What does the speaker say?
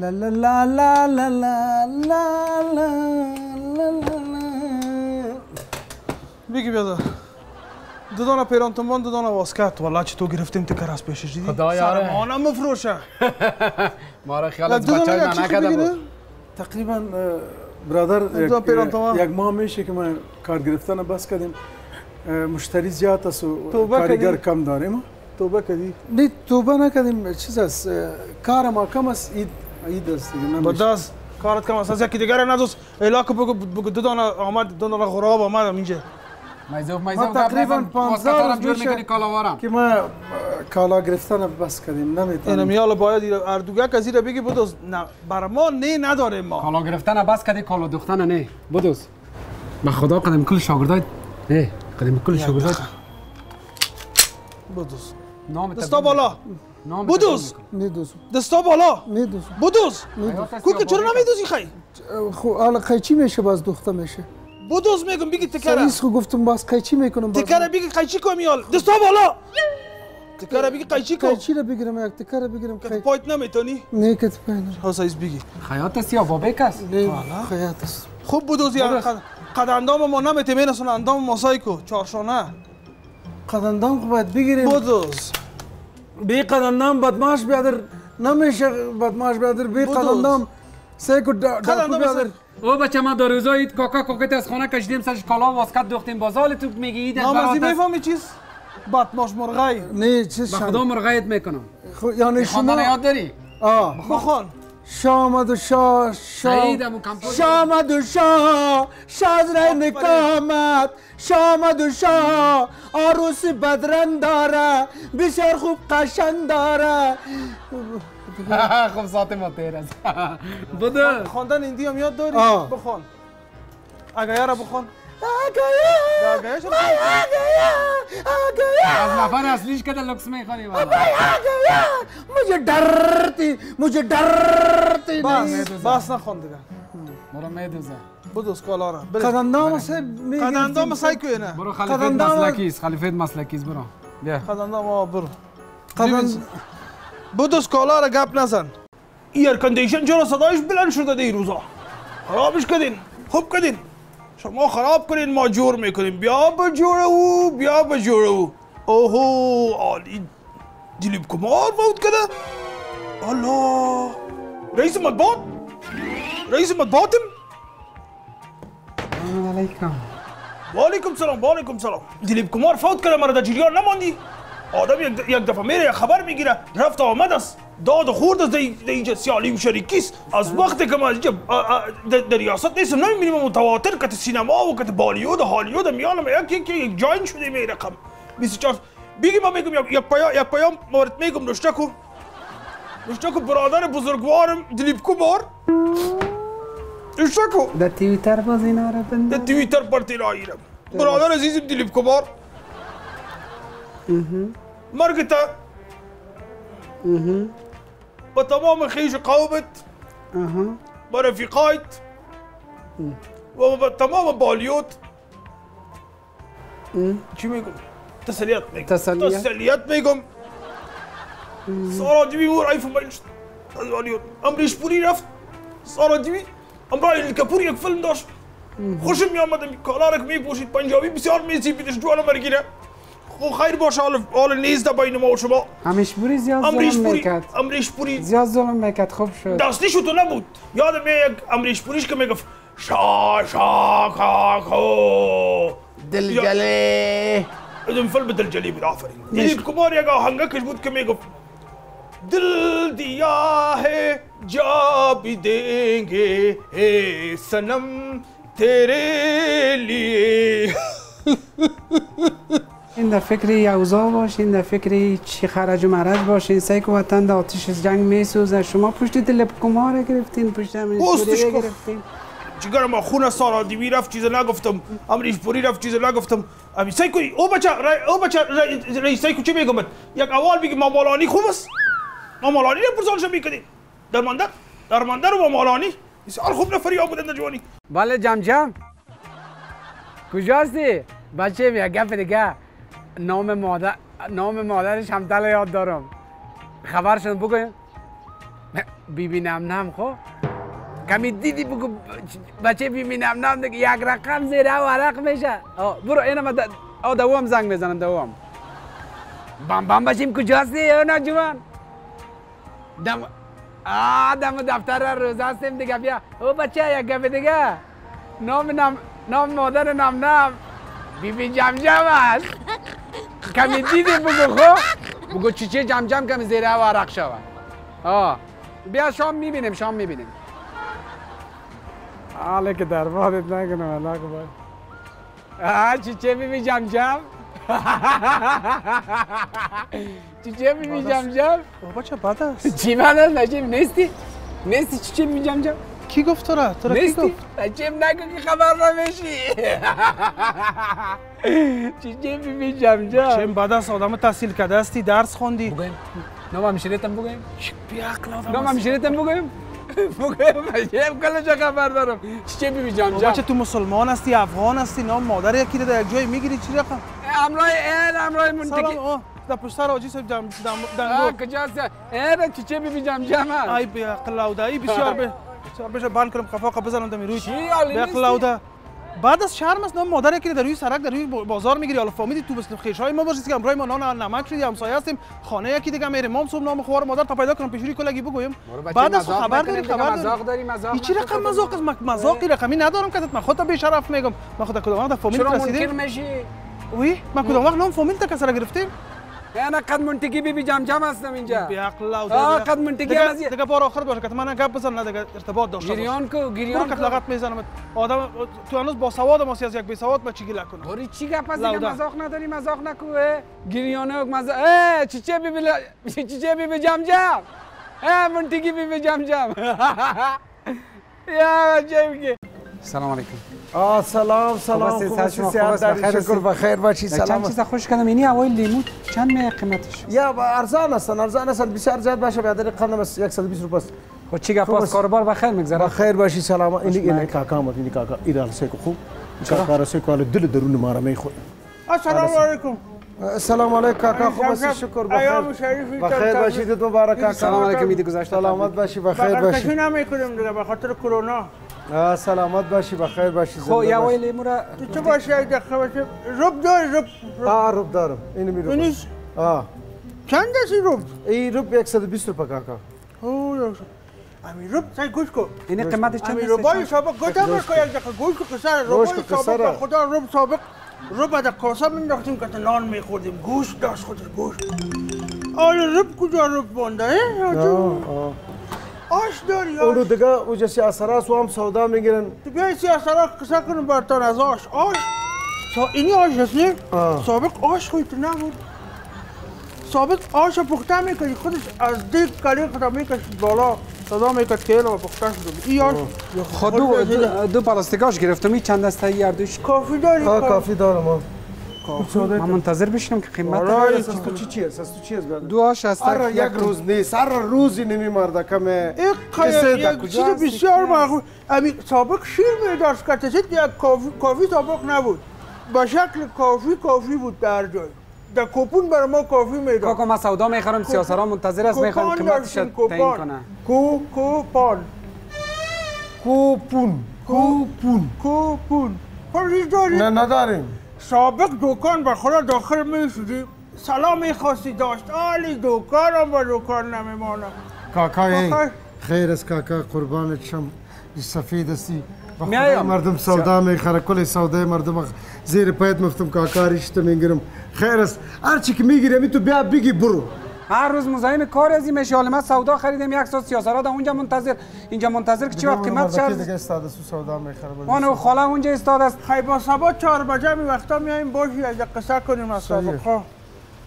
لا لا لا لا لا لا لا لا لا لا بگی بیاد دو دانه پیران تومان دو دانه واسکت والله چه تو گرفتیم تکر از پیشش دیدی خدا یاره. سرمانم مفروشه ما را خیالت دو بچه چی بگیره بود تقریبا برادر. یک, ماه میشه که ما کار گرفتن بس کردیم مشتری زیاد است و کارگر؟ کم داریم توبه کردی نه توبه نکردیم چیز است کار ما کم است نمیشه. بداز کارت کم است از یکی دیگر ندوس الاک بگو بگو دو دانه آمد دو دانه غراب آمد اینجا میزوف میزوف ما تقریباً پانزده روز جور میشه. می‌کنی کالاوارم که ما کالا گرفتن بس کردیم این نمی‌تونیم میال باید اردوگه که زیر بگی بدوز نه بر ما نه نداریم ما کالا گرفتن بس کردی کالا دوختن نه بدوز به خدا قدم کل شاگردای نه قدم کل شاگردای بدوز نام دستا بالا بدوز. ندوز دستا بالا. ندوز بدوز. کوی که چرا نمیدوزی خی؟ خو حالا قیچی میشه باز دخته میشه؟ بدوز میگم بگی تکره سریس خو گفتم باز قیچی می‌کنم؟ باز تکره بگی قیچی کو میال دستا بالا. تکره بگی قیچی کو قیچی رو بگیرم یک تکر بگیرم که قی... پایت نمی‌تونی؟ نه که پاین ها سایز بگی. خیاط است یا وابک است نه خیاط است. خوب بدوزی قد قد اندام ما نمی‌تونی نسون اندام ما سایکو. چارشانه قدندام خو باید بگیریم. بدوز. بی قدندام بدماش بیادر نمیشه بدماش بیادر بی سیکو دا- ڈاکو قدندام بیادر او بچه ما در روزا اید کاکا کاکت از خانه کشیدیم سرش کالا و واسکت دوختیم بازال تو میگی اید نامزی برات. می‌فهمی چیز بدماش مرغای نه چیز خدا مرغایت می‌کنم خو یعنی شما یاد داری آه بخوان شامد و شا شا سعید مو کمپوز. شامد و شا شازره نکامت شامد و شا عروس بدرن داره بسیار خوب قشن داره. خب ساعت ما تیر است. بده. خواندن هندی هم یاد داری؟ آه. آ گیا آ گیا گیا آ گیا از نفر اصلیش که لکس می‌خوری والا. گیا مجھے ڈرتی مجھے ڈرتی بس بس نخون دیگه. برو میدوزه. بود از کالا را. بله. قدندام بله. سه می‌گیرد قدندام سه کوی نه برو خلیفه مسلکیز خلیفه مسلکیز برو. بیا. قدندام آ برو. قدند بود از کالا را گپ نزن. ایر کندیشن چرا صدایش بلند شده دیروزا خرابش کدین، خوب کدین. شما خراب کنین ما جور می‌کنیم. بیا بجوره او بیا بجوره او. اوهو عالی. دلیب کمار فوت کرده الله. رئیس مطبوعات. رئیس مطبوعاتم. علیکم. وعلیکم سلام وعلیکم سلام. دلیب کمار فوت کرده مرا در جریان نماندی. آدم یک, دفعه میره خبر می‌گیره رفت آمد است. داد و خورد است. در در اینجا سیالی و شریکیست از وقتی که ما در در ریاست نیستم نمی‌بینیم. متواتر کت سینما و کت بالیود و هالیود میانم. یک یک یک جاین شده می رقم. 24 بگی ما میگم یک- پیام یک پیام مورد میگم رشته کو. رشته کو برادر بزرگوارم دلیب کمار. رشته کو. در تویتر باز اینا رو در بنده توییتر پر تیراییرم برادر عزیزم دلیب کمار. مارجتا بتمام خيج في قايت. وبتمام باليوت شو بيقول؟ تسليات بيقول تسليات. تسليات بيقول صار دبي ور عيف بيلش اليوت امري شبوري رفت صار دبي امري الكابوري يقفل داش. خوشم يا مدام كالارك مي بوشيت بنجابي بسيار ميزي بيدش دوانا مرقينا خیر باشه حال حال نیز در بین ما و شما. همیش بوری زیاد ظلم پوری می‌کرد. امریش پوری زیاد ظلم می‌کرد خوب شد. دستیشو تو نبود. یادم یک امریش پوریش که می‌گفت شا شا کا کو دلگله این فیلم دل جلی بود آفرین. دلیپ کمار یک آهنگکش بود که می‌گفت دل دیا ہے جا بھی دیں گے اے سنم تیرے لیے. این در فکر یوزا باشین در فکر چی خرج و مرج باشین سعی که وطن در آتش جنگ میسوزه. شما پشت دل کمار گرفتین پشت همین سوریه گفت. گرفتین. جگر ما خون سارا دیوی رفت چیز نگفتم. امریش پوری رفت چیز نگفتم. امی سایکوی او بچه رای- او بچه رای- رئیس سایکو چی میگم یک اول بگی ما مالانی خوب است. ما مالانی رو پرسانش می‌کنی. درمانده درمانده رو ما مالانی بسیار خوب نفری ها بودن در جوانی. بله جم جم کجاستی؟ بچه یک گپ دیگه نام مادر نام مادرش همدل یاد دارم. خبر شد بگویم بیبی نم نم خب؟ کمی دیدی بگو بچه بیبی نم دیگه یک رقم زیر ورق میشه آه، برو اینم ما د- آه دوام زنگ می‌زنم دوام بام بام باشیم کجاستی؟ یا نه جوان؟ دم آه دم دفتر روز هستیم دیگه بیا. او بچه یک گپ دیگه. نام نام نام مادر نام نام بیبی جم جم کمی دیدی بگو خب؟ بگو چیچه جم جم کمی زیر ورق شود. آه. بیا شام می‌بینیم شام می‌بینیم. حالا که در بادت نکنم الله اکبر. آه چیچه بیبی جم جم؟ چیچه بیبی جم جم؟ بابا چه بد است؟ چی من از نجیب نیستی؟ نیستی چیچه بیبی جم جم؟ کی گفت تو را؟ تو را کی؟ گفت؟ نجیب نگو که خبر نمیشی. چیچه بیبی جم چه جم؟ بد است آدم تحصیل کرده استی درس خوندی؟ بگویم. نام همشیرتم بگویم. بی عقل آدم نام است. همشیرتم بگویم. بگویم. نجیب کلش خبر دارم. چیچه بیبی جم بابا جم؟ چه تو مسلمان هستی افغان هستی؟ نام مادر یکی در یک جای می‌گیری چی رقم؟ امرای این امرای سلام منتقی آه در پشت سر آجی صاحب آه دنگو کجاست این چیچه بیبی جم جم هست؟ ای بی عقل ای بسیار به بسیار بشه بند کنم خفاق بزنم دمی روی. چی بی عقل نیستی؟ بعد از است نام مادر رو در روی سرک در روی بازار می‌گیری. حالا فهمیدی تو بس خیش های ما باشی که امرای ما نان نمک شدی همسایه هستیم. خانه یکی دیگه میریم. ما هم صبح نام خوار مادر تا پیدا کنم پیشوری کلگی بگویم. بعد از خبر داری خبر داری چی رقم مک- مزاقی رقمی ندارم که من خودت به شرف میگم. من خودت کدام وقت فامیل چرا رسیدیم منکر میشی وی؟ من کدام وقت نام فامیل تا کسر گرفتیم؟ انا قد منتقی بی بی جم جم هستم اینجا بی عقل آه، قد منطقی از- دیگه بار آخر باشه که من گپ بزن دیگه ارتباط داشته گریان کو گریان کو لغت می‌زنم آدم تو هنوز با سواد ماسی از یک بی سواد ما چی گله کنم باری چی گپ است دیگه. مزاق نداری مزاق نکو. گریانه مزاق اه چیچه بی بی ل- چیچه بی بی جم جم اه منتقی بی بی جم جم یا چه میگه سلام علیکم. آه سلام سلام. خوب هستی؟ سلام، صحت است، داری؟ شکر هستی؟ بخیر باشی چند سلام چیز خوش کردم؟ اینی اوای لیمو چند می قیمتش؟ یا با ارزان هستن ارزان هستن بسیار زیاد باشه به در قدم است 120 روپیه است. خب چی گپ است است. کاروبار بخیر میگذره؟ بخیر باشی سلام اینی اینی کاکا مت اینی کاکا. ایران سیکو خوب. کاکا را سیکو ال دل درون ما می‌خواد السلام علیکم. السلام علیکم کاکا. خوب هستی؟ شکر بخیر بخیر باشی دت مبارک کاکا. سلام علیکم ایدی گذشته. سلامت باشی بخیر باشی. نمی‌کنیم دیگه به خاطر کرونا. سلامت باشی بخیر باشی خب زنده یا باشی. وای لیمو را تو باشه یک دقیقه باشه رب داری رب آه روب دارم. اینو می روب اینیش آه. چند دستی رب؟ ای روب 120 روپیه کاکا او امی رب سای گوش کو اینی قیمتش چند امی است؟ ربای سابق گوشم رو که یک دقیقه گوش کو ربای کو سابق. خدا رب سابق. رب در کاسه مینداختیم که نان میخوردیم. گوش داشت خودش گوش. آره رب کجا رب بانده آش داری اونو آش دیگه اوجا سیاسرا سو هم سودا می‌گیرن. تو بیای سیاسرا قصه کنیم برتان از آش. آش. سا اینی آش هست نه؟ آه. سابق آش خوی تو نبود سابق آش پخته می‌کنی خودش از دیگ کلی خدا می‌کشید بالا صدا می‌کرد که ایلا پخته شده بود. این آش. خود دو دو, دو پلاستیکاش گرفتم این چند دسته ای هر دوش کافی داری آه کافی. دارم آه من منتظر بشینم که قیمت آره. از تو چی چی است از تو چی است دو آش هر یک روز نیست هر روزی نمی مرده کمه این قصه در یک کجا چیز؟ بسیار معقول امی سابق شیر میداشت که تسید یک کافی کافی سابق نبود به شکل کافی کافی بود در جای در کوپون برای ما کافی می‌داد کاکا من سودا می‌خرم سیاسرا منتظر است می‌خوام کوپان قیمتش تعیین. کنه کو کوپان کوپون کوپون کوپون پلیس داری نه نداریم سابق دکان به خدا داخل می شدیم سلام می‌خواستی داشت. آلی دکانم به دکان نمیمانم. کاکا ای کاکا. خیر است کاکا قربانت شم. سفید خدای میایم. مردم سودا می‌خره. کل سودای مردم. زیر پایت مفتم کاکا ریشت می‌گیرم. خیر است. هر چی که می‌گیرم تو بیا بگی برو. هر روز مزاحم کار از این من سودا خریدم یک ساعت سیاسرا در اونجا منتظر اینجا منتظر که چی وقت قیمت دیگه شد استاد سو سودا می‌خره اون و خاله اونجا استاد است. خیلی با سبا چهار بجه می وقتا میاییم باشی از یک قصه کنیم از صحیح. سابق ها